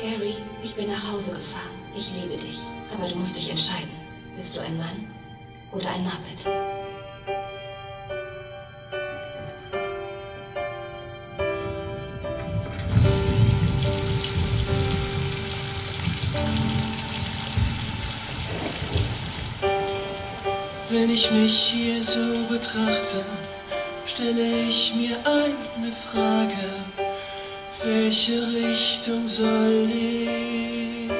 Gary, ich bin nach Hause gefahren. Ich liebe dich. Aber du musst dich entscheiden. Bist du ein Mann oder ein Muppet? Wenn ich mich hier so betrachte, stelle ich mir eine Frage. Welche Richtung soll ich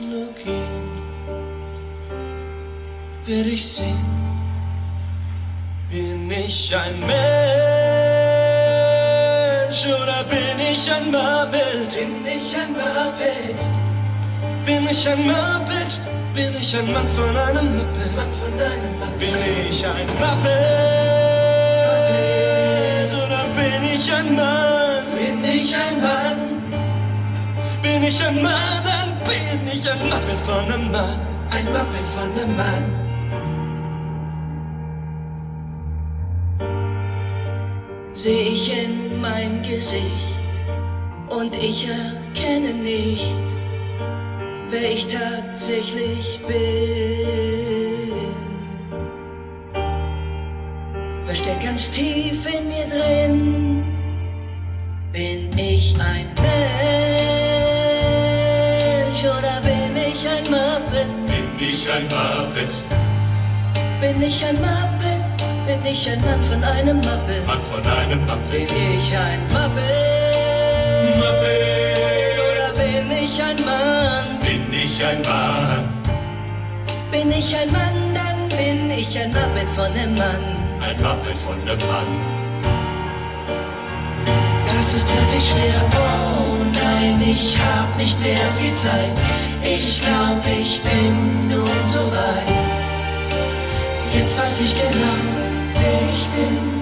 nur gehen? Werde ich sehen? Bin ich ein Mensch oder bin ich ein Muppet? Bin ich ein Muppet? Bin ich ein Muppet? Bin ich ein Mann von einem Muppet? Mann von einem Muppet? Bin ich ein Muppet? Oder bin ich ein Mann? Ich ein Mann? Bin ich ein Mann? Dann bin ich ein Muppet von einem Mann. Ein Muppet von einem Mann. Seh ich in mein Gesicht und ich erkenne nicht, wer ich tatsächlich bin. Versteckt ganz tief in mir drin, bin ich ein Mensch oder bin ich ein Muppet? Bin ich ein Muppet? Bin ich ein Muppet? Bin ich ein Mann von einem Muppet? Mann von einem Bin Muppet? ich ein Muppet? Muppet. Oder bin ich ein Mann? Bin ich ein Mann? Bin ich ein Mann, dann bin ich ein Muppet von einem Mann. Ein Muppet von einem Mann es ist wirklich schwer. Oh nein, ich hab nicht mehr viel Zeit. Ich glaub, ich bin nun so weit. Jetzt weiß ich genau, wer ich bin.